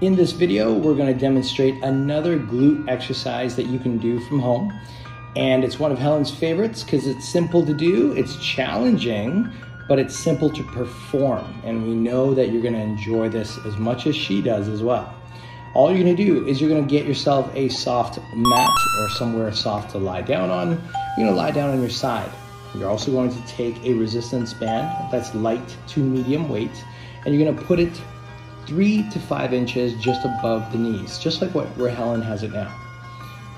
In this video, we're going to demonstrate another glute exercise that you can do from home. And it's one of Helen's favorites because it's simple to do, it's challenging, but it's simple to perform. And we know that you're going to enjoy this as much as she does as well. All you're going to do is you're going to get yourself a soft mat or somewhere soft to lie down on. You're going to lie down on your side. You're also going to take a resistance band that's light to medium weight, and you're going to put it three to five inches just above the knees, just like what where Helen has it now.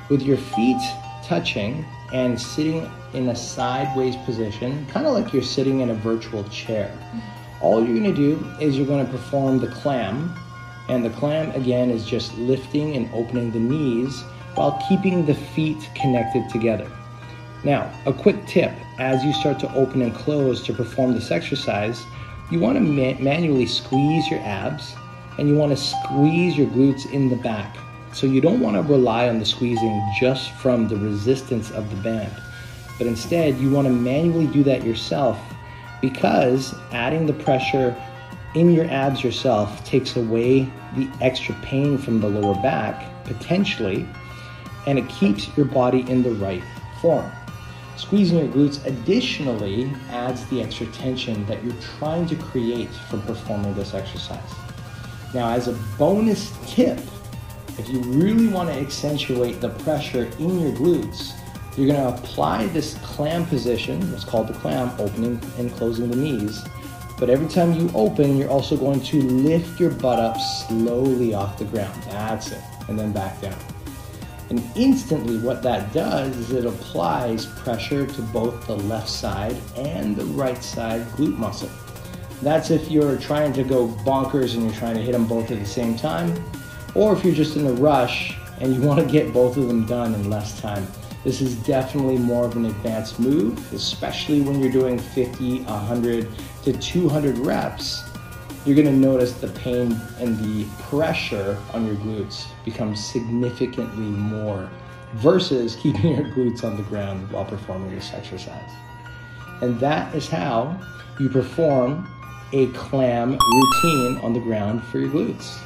With your feet touching and sitting in a sideways position, kind of like you're sitting in a virtual chair. All you're gonna do is you're gonna perform the clam, and the clam again is just lifting and opening the knees while keeping the feet connected together. Now, a quick tip as you start to open and close to perform this exercise, you want to ma- manually squeeze your abs and you want to squeeze your glutes in the back. So you don't want to rely on the squeezing just from the resistance of the band, but instead you want to manually do that yourself because adding the pressure in your abs yourself takes away the extra pain from the lower back potentially and it keeps your body in the right form. Squeezing your glutes additionally adds the extra tension that you're trying to create from performing this exercise. Now, as a bonus tip, if you really want to accentuate the pressure in your glutes, you're going to apply this clam position, it's called the clam, opening and closing the knees. But every time you open, you're also going to lift your butt up slowly off the ground. That's it. And then back down. And instantly, what that does is it applies pressure to both the left side and the right side glute muscle. That's if you're trying to go bonkers and you're trying to hit them both at the same time, or if you're just in a rush and you want to get both of them done in less time. This is definitely more of an advanced move, especially when you're doing 50, 100 to 200 reps you're gonna notice the pain and the pressure on your glutes becomes significantly more versus keeping your glutes on the ground while performing this exercise. And that is how you perform a clam routine on the ground for your glutes.